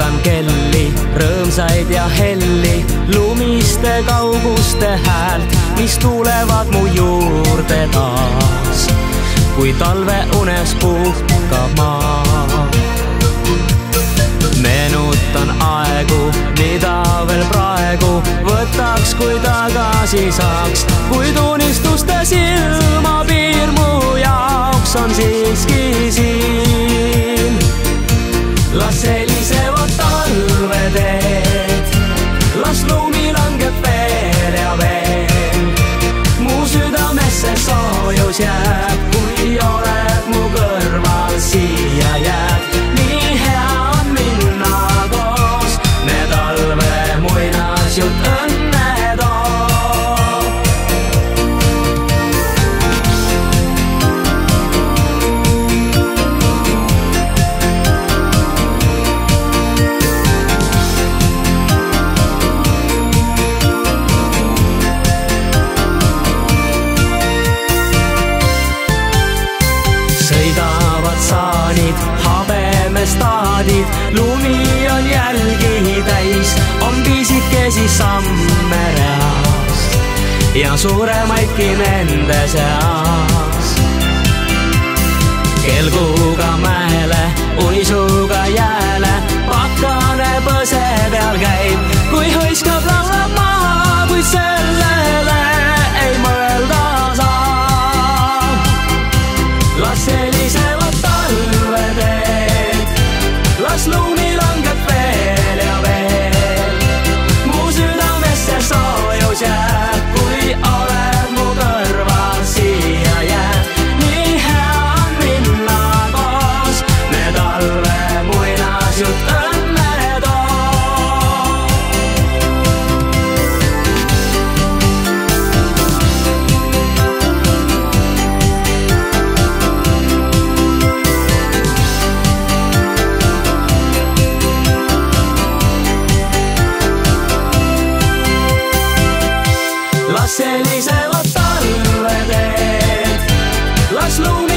kuulan kelli, rõõmsaid ja helli, lumiste kauguste häält, mis tulevad mu juurde taas, kui talveunes puhkab maa. Las helisevad talveteed, las lumi habemestaadid, lumi on jälgi täis, on pisikesi samme reas ja suuremaidki nende seas. kelguga muinasjutt õnne toob. las helisevad talveteed, las lumi